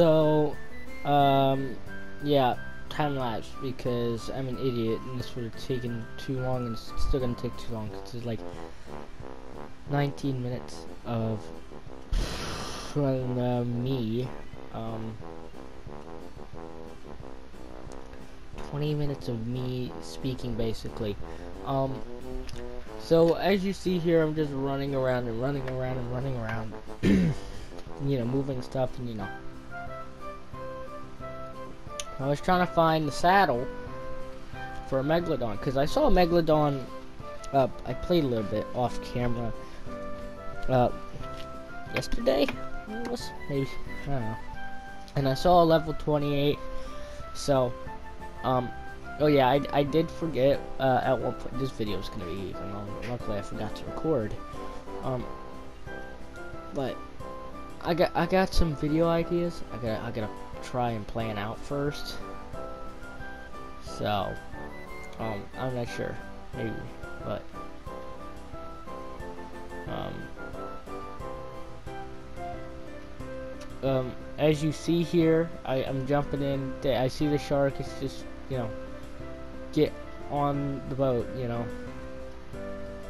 So, um, yeah, time lapse because I'm an idiot and this would have taken too long and it's still gonna take too long because it's like 19 minutes of from uh, me. Um, 20 minutes of me speaking basically. Um, so as you see here, I'm just running around and running around and running around. you know, moving stuff and you know. I was trying to find the saddle for a Megalodon because I saw a Megalodon. Uh, I played a little bit off camera. Uh, yesterday, it was maybe I don't know. And I saw a level 28. So, um, oh yeah, I, I did forget uh, at one point. This video is gonna be even longer. Luckily, I forgot to record. Um, but I got I got some video ideas. I got I gotta try and plan out first. So, um, I'm not sure, maybe, but, um, um, as you see here, I, am jumping in, I see the shark, it's just, you know, get on the boat, you know,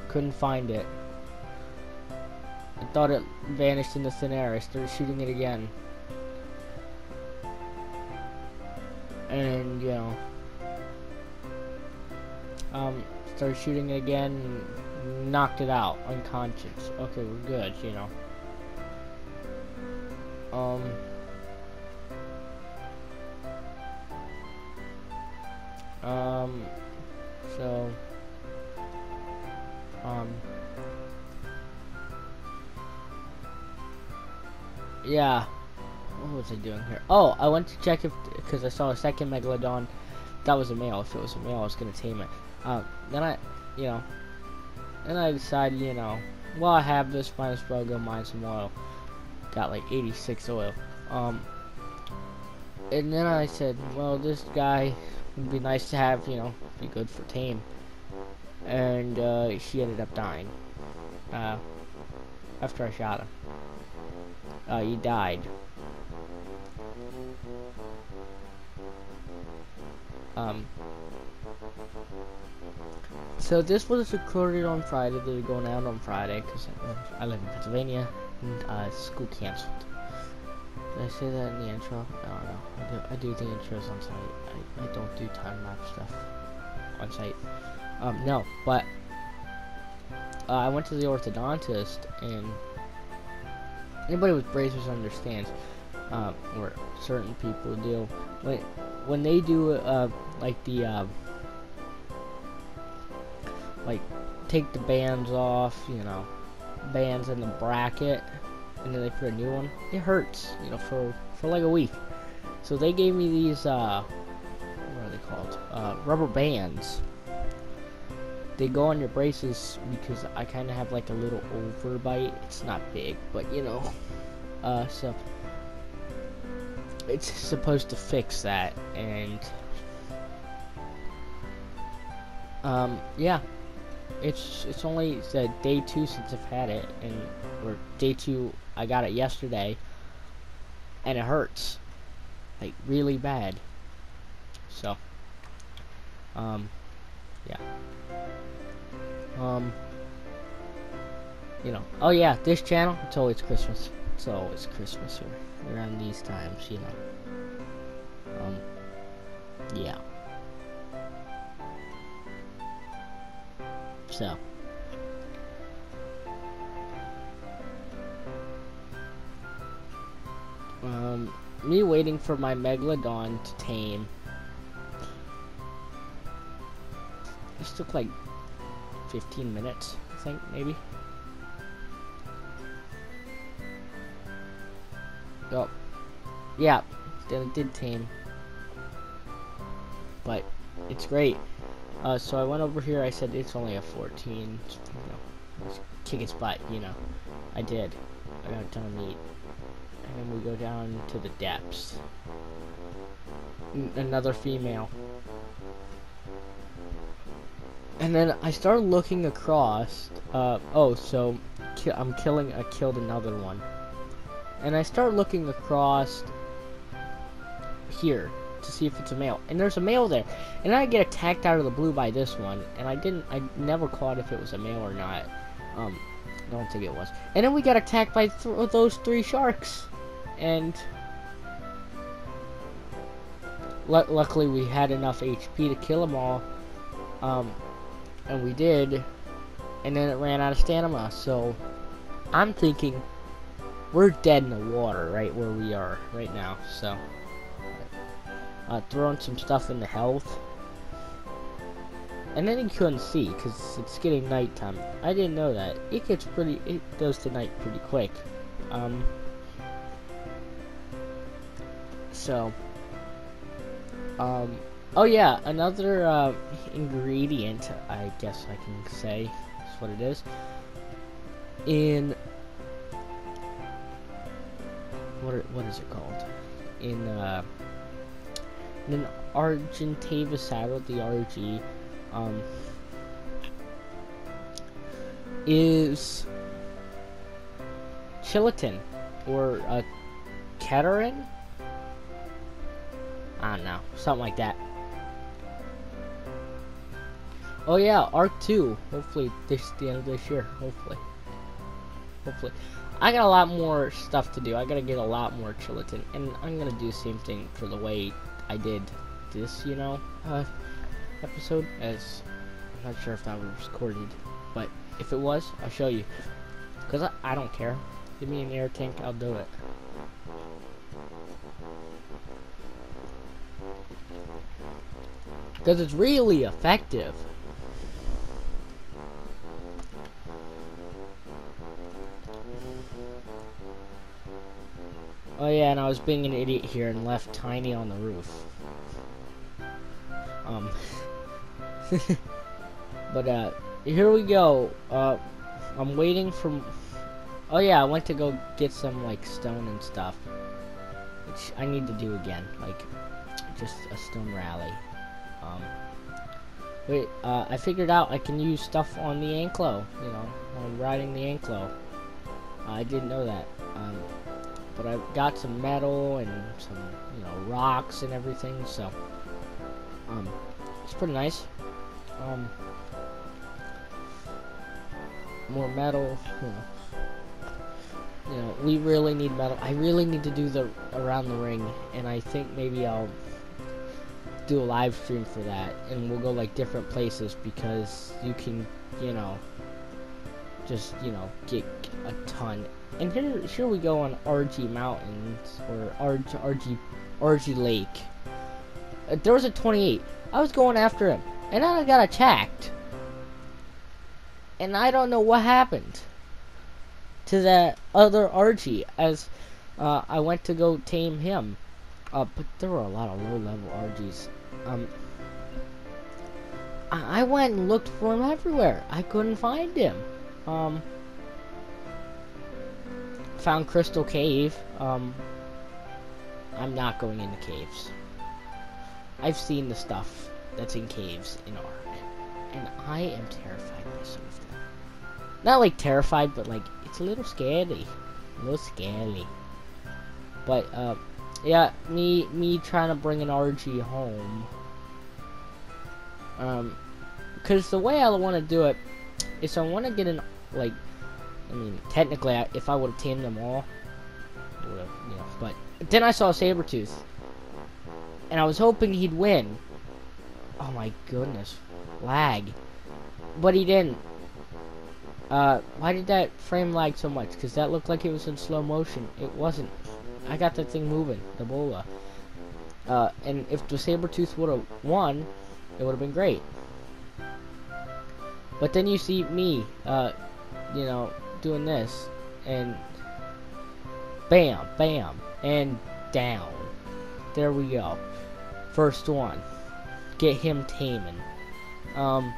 couldn't find it. I thought it vanished into thin air, I started shooting it again. And you know um started shooting again knocked it out unconscious. Okay we're good you know. Um um so um yeah what was I doing here? Oh, I went to check if, because I saw a second Megalodon. That was a male. If it was a male, I was going to tame it. Um, then I, you know, then I decided, you know, well, I have this, might as well go mine some oil. Got like 86 oil. Um, and then I said, well, this guy would be nice to have, you know, be good for tame. And, uh, she ended up dying. Uh, after I shot him. Uh, he died. Um, so this was recorded on Friday. They're going out on Friday because I live in Pennsylvania and uh, school canceled. Did I say that in the intro? I don't know. I do, I do the intros on site. I, I don't do time lapse stuff on site. Um, no, but uh, I went to the orthodontist and anybody with braces understands uh, or certain people do. When when they do uh, like the uh, like take the bands off, you know, bands in the bracket, and then they put a new one, it hurts, you know, for for like a week. So they gave me these uh, what are they called? Uh, rubber bands. They go on your braces because I kind of have like a little overbite. It's not big, but you know, uh, so it's supposed to fix that and um yeah it's it's only day two since I've had it and or day two I got it yesterday and it hurts like really bad so um yeah um you know oh yeah this channel it's always Christmas it's always Christmas here around these times, you know. Um, yeah. So. Um, me waiting for my Megalodon to tame. This took like 15 minutes, I think, maybe. Oh. Yeah, then it did tame. But it's great. Uh, so I went over here, I said it's only a 14. You know, kick its butt, you know. I did. I got a ton of meat. And then we go down to the depths. N another female. And then I started looking across. Uh, oh, so ki I'm killing. I killed another one. And I start looking across here to see if it's a male. And there's a male there. And I get attacked out of the blue by this one. And I didn't, I never caught if it was a male or not. Um, I don't think it was. And then we got attacked by th those three sharks. And luckily we had enough HP to kill them all. Um, and we did. And then it ran out of stamina. So I'm thinking we're dead in the water right where we are right now. So uh, throwing some stuff in the health. And then you couldn't see because it's getting nighttime. I didn't know that. It gets pretty, it goes to night pretty quick. Um, so, um, oh yeah, another uh, ingredient, I guess I can say, is what it is. In what what is it called? In uh, then Argentava saddle, the Argy, um, is Chilotin or uh, Keterin. I don't know, something like that. Oh yeah, Arc 2. Hopefully this is the end of this year. Hopefully. Hopefully. I got a lot more stuff to do. I gotta get a lot more Chilotin. And I'm gonna do the same thing for the way I did this, you know, uh, episode, as I'm not sure if that was recorded, but if it was, I'll show you. Because I, I don't care. Give me an air tank, I'll do it. Because it's really effective. Oh yeah, and I was being an idiot here and left Tiny on the roof. Um, but uh, here we go. Uh, I'm waiting for. Oh yeah, I went to go get some like stone and stuff, which I need to do again. Like, just a stone rally. Um, wait, uh, I figured out I can use stuff on the Anklo. You know, I'm riding the Anklo. I didn't know that. Um, but I got some metal and some, you know, rocks and everything, so, um, it's pretty nice. Um, more metal, you know. You know, we really need metal. I really need to do the around the ring, and I think maybe I'll do a live stream for that, and we'll go like different places because you can, you know, just you know get a ton and here, here we go on Argy Mountains, or Argy, Argy, Argy Lake. Uh, there was a 28. I was going after him, and then I got attacked. And I don't know what happened to that other Argy as uh, I went to go tame him. Uh, but there were a lot of low-level Argies. Um, I, I went and looked for him everywhere. I couldn't find him. Um, found Crystal Cave. Um, I'm not going into caves. I've seen the stuff that's in caves in Ark, and I am terrified by some of them. Not like terrified, but like it's a little scary, a little scary. But uh, yeah, me me trying to bring an Argy home. Um, because the way I want to do it is I want to get an like I mean, technically, if I would have tamed them all, would have, you know. But then I saw Sabretooth, and I was hoping he'd win. Oh my goodness, lag. But he didn't. Uh, why did that frame lag so much? Because that looked like it was in slow motion. It wasn't. I got that thing moving, the bola. Uh, and if the Sabretooth would have won, it would have been great. But then you see me, uh, you know, doing this, and bam, bam, and down. There we go. First one. Get him taming. Um,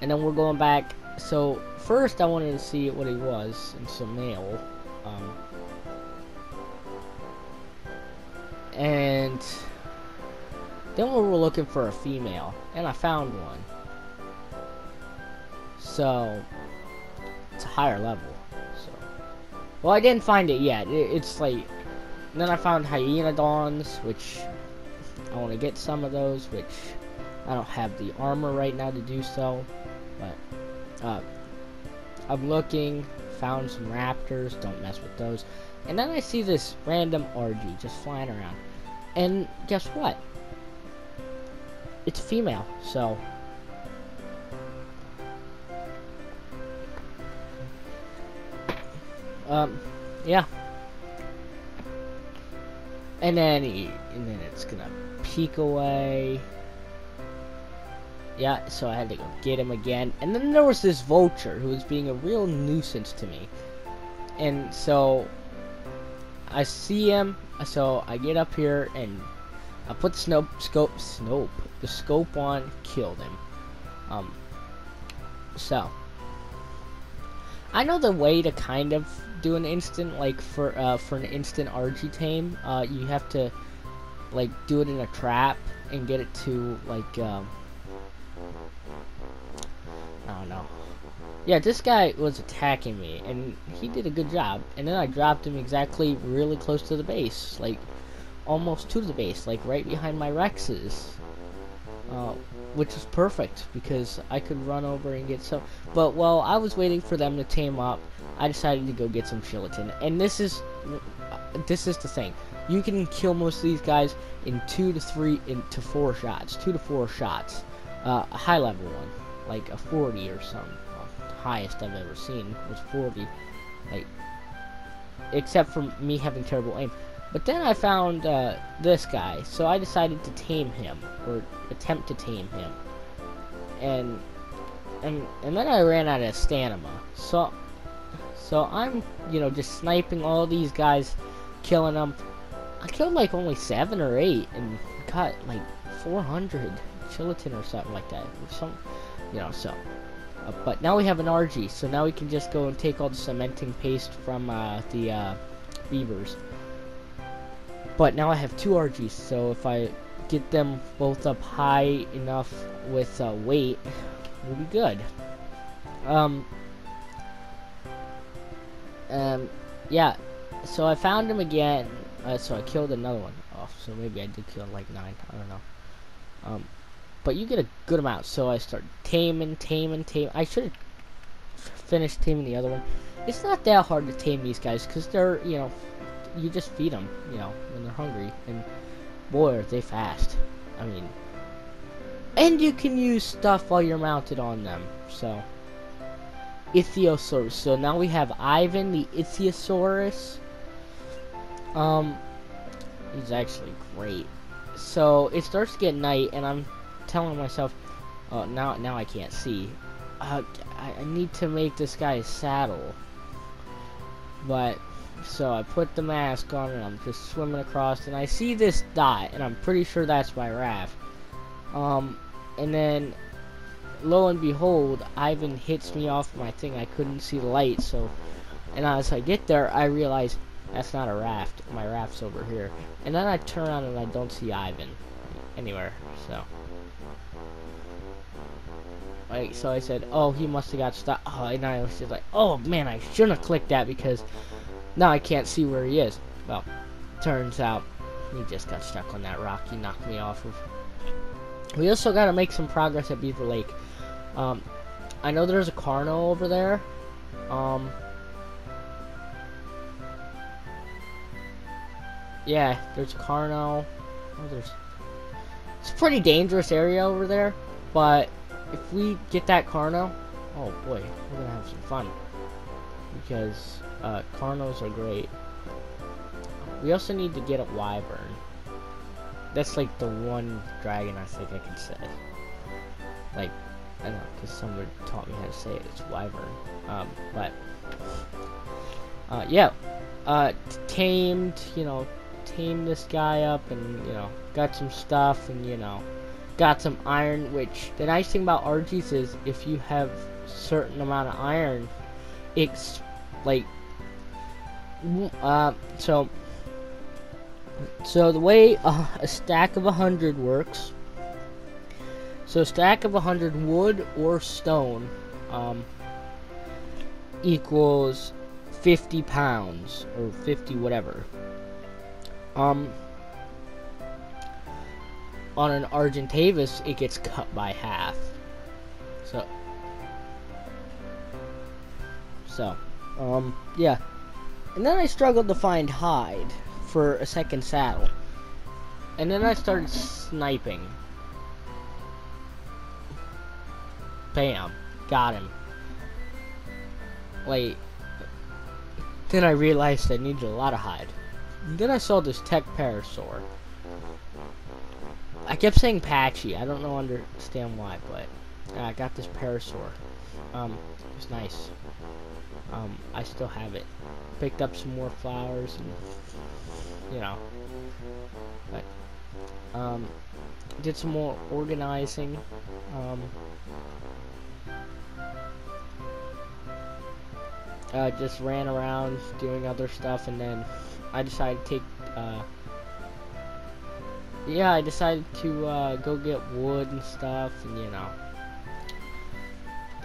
and then we're going back. So first, I wanted to see what he was in some mail. Um, and then we were looking for a female, and I found one. So it's a higher level. So, well, I didn't find it yet. It, it's like then I found Hyaenodons, which I want to get some of those, which I don't have the armor right now to do so. But uh, I'm looking, found some raptors. Don't mess with those. And then I see this random Argy just flying around. And guess what? It's female, so um yeah. And then he, and then it's gonna peek away. Yeah, so I had to go get him again. And then there was this vulture who was being a real nuisance to me. And so I see him, so I get up here and I put the snope, scope, snope, the scope on, killed him. Um, so I know the way to kind of do an instant, like for uh, for an instant Argy tame, uh, you have to like do it in a trap and get it to like um, I don't know. Yeah, this guy was attacking me, and he did a good job. And then I dropped him exactly really close to the base, like almost to the base, like right behind my Rexes. Uh, which is perfect because I could run over and get some. But while I was waiting for them to tame up, I decided to go get some Shilliten. And this is this is the thing. You can kill most of these guys in two to three into four shots, two to four shots. Uh, a high level one, like a 40 or something. Well, highest I've ever seen was 40. Like, except for me having terrible aim. But then I found uh, this guy, so I decided to tame him, or attempt to tame him. And and and then I ran out of stamina. So so I'm, you know, just sniping all these guys, killing them. I killed like only seven or eight, and got like 400 Chiliton or something like that, some, you know. So, uh, but now we have an Argy, so now we can just go and take all the cementing paste from uh, the uh, beavers. But now I have two Argies, so if I get them both up high enough with uh, weight, we'll be good. Um, um, yeah, so I found him again, uh, so I killed another one off, so maybe I did kill like nine, I don't know. Um, but you get a good amount, so I start taming, taming, taming. I should have finished taming the other one. It's not that hard to tame these guys, because they're, you know, you just feed them, you know, when they're hungry, and boy, are they fast. I mean, and you can use stuff while you're mounted on them, so. Ichthyosaurus. So now we have Ivan the Ichthyosaurus. Um, he's actually great. So it starts to get night, and I'm telling myself, oh, now now I can't see. Uh, I, I need to make this guy a saddle. But so I put the mask on, and I'm just swimming across, and I see this dot, and I'm pretty sure that's my raft. Um, and then lo and behold, Ivan hits me off my thing. I couldn't see the light, so, and as I get there, I realize that's not a raft. My raft's over here. And then I turn around and I don't see Ivan anywhere, so. Like, so I said, oh, he must have got stuck. Oh, and I was just like, oh, man, I shouldn't have clicked that because now I can't see where he is. Well, turns out he just got stuck on that rock he knocked me off of. We also got to make some progress at Beaver Lake. Um, I know there's a Carno over there. Um, yeah, there's a Carno. Oh, there's. It's a pretty dangerous area over there, but if we get that Carno, oh boy, we're gonna have some fun because uh, Carnos are great. We also need to get a Wyvern. That's like the one dragon I think I can say. Like, I don't know, because someone taught me how to say it. It's Wyvern. Um, but, uh, yeah. Uh, tamed, you know, tamed this guy up and, you know, got some stuff and, you know, got some iron, which the nice thing about Argies is if you have certain amount of iron, it's like uh, so so the way uh, a stack of a hundred works. So a stack of a hundred wood or stone um, equals 50 pounds or 50 whatever. Um, on an Argentavis, it gets cut by half. So, so, um, yeah. And then I struggled to find hide for a second saddle. And then I started sniping. Bam. Got him. Like, then I realized I needed a lot of hide. And then I saw this Tek parasaur. I kept saying patchy. I don't know understand why, but uh, I got this parasaur. Um, it was nice. Um, I still have it. Picked up some more flowers and you know. But um, did some more organizing. Um, uh, just ran around doing other stuff, and then I decided to take. Uh, yeah, I decided to uh, go get wood and stuff, and you know.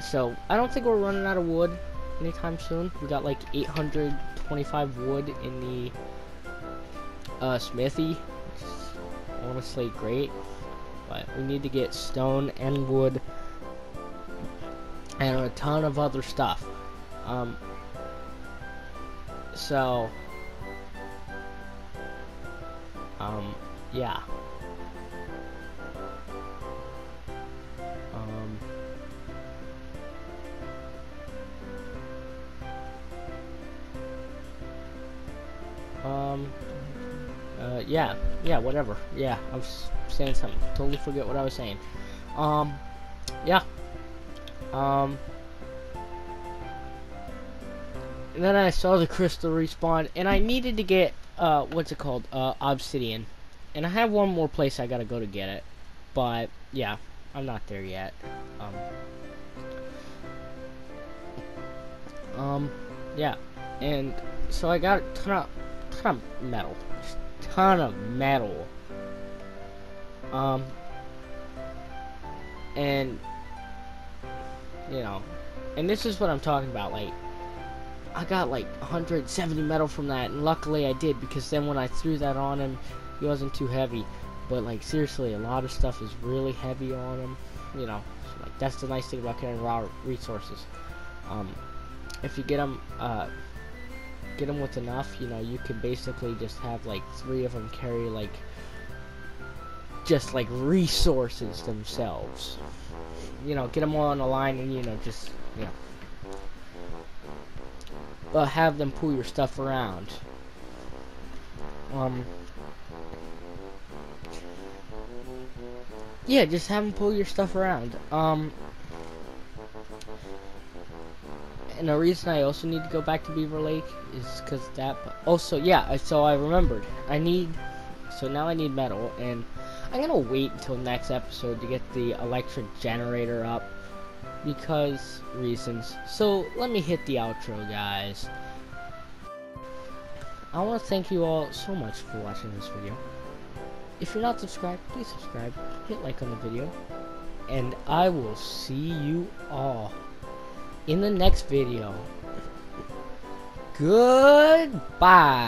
So I don't think we're running out of wood anytime soon. We got like 825 wood in the uh, smithy. honestly great. But we need to get stone and wood and a ton of other stuff. Um, so, um, yeah. Um, uh, yeah, yeah, whatever. Yeah, I was saying something. Totally forget what I was saying. Um, yeah. Um, and then I saw the crystal respawn, and I needed to get, uh, what's it called? Uh, obsidian. And I have one more place I gotta go to get it. But, yeah, I'm not there yet. Um, um yeah. And so I got a ton of, ton of metal Just ton of metal. Um, and, you know, and this is what I'm talking about, like, I got like 170 metal from that, and luckily I did, because then when I threw that on him, he wasn't too heavy. But, like, seriously, a lot of stuff is really heavy on him, you know, so, like, that's the nice thing about getting raw resources. Um, if you get them, uh, get them with enough, you know, you can basically just have like three of them carry like just like resources themselves. You know, get them all on the line and you know just you know, have them pull your stuff around. Um. Yeah, just have them pull your stuff around. Um. And the reason I also need to go back to Beaver Lake is because that. Also, yeah. So I remembered. I need. So now I need metal, and I'm gonna wait until next episode to get the electric generator up because reasons. So let me hit the outro, guys. I want to thank you all so much for watching this video. If you're not subscribed, please subscribe, hit like on the video, and I will see you all in the next video. Goodbye.